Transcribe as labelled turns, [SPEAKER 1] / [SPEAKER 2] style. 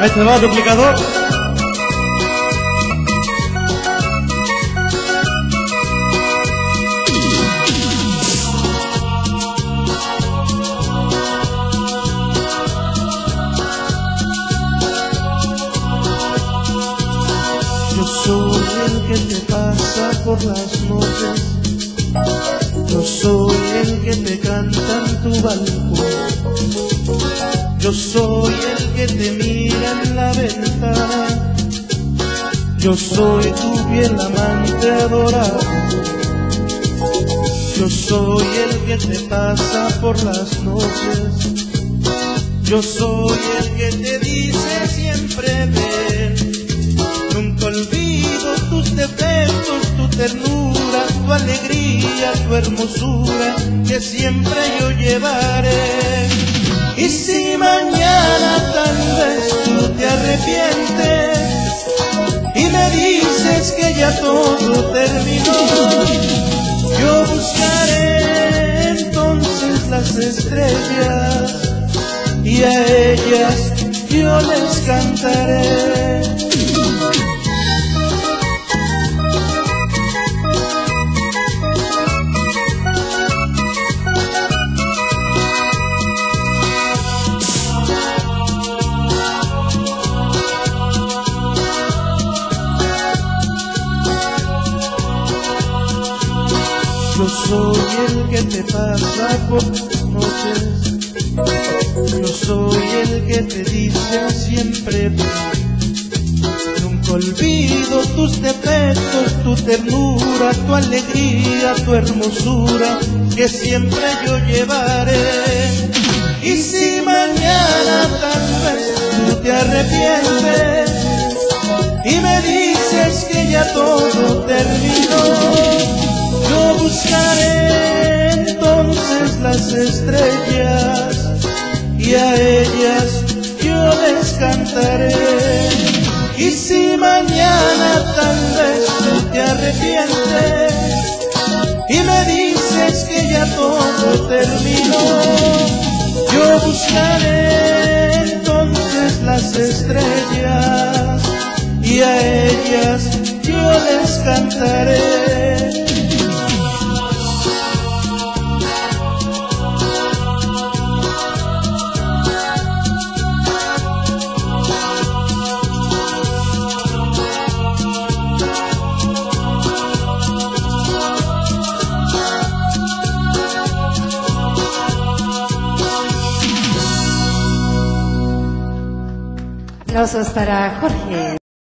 [SPEAKER 1] Ahí te va, duplicador.
[SPEAKER 2] Yo soy el que te pasa por las noches. Yo soy el que te canta en tu balcón. Yo soy el que te mira en la ventana. Yo soy tu fiel amante adorado. Yo soy el que te pasa por las noches. Yo soy el que te dice siempre ven. Nunca olvido tus defectos, tu ternura, tu alegría, tu hermosura, que siempre yo llevaré. Todo terminó, yo buscaré entonces las estrellas y a ellas yo les cantaré. Yo soy el que te pasa por las noches. Yo soy el que te dice siempre. Nunca olvido tus defectos, tu ternura, tu alegría, tu hermosura, que siempre yo llevaré. Y si mañana tal vez tú te arrepientes y me dices que ya todo terminó, y a ellas yo les cantaré. Y si mañana tal vez te arrepientes y me dices que ya todo terminó, yo buscaré entonces las estrellas y a ellas yo les cantaré.
[SPEAKER 3] Aplausos para Jorge.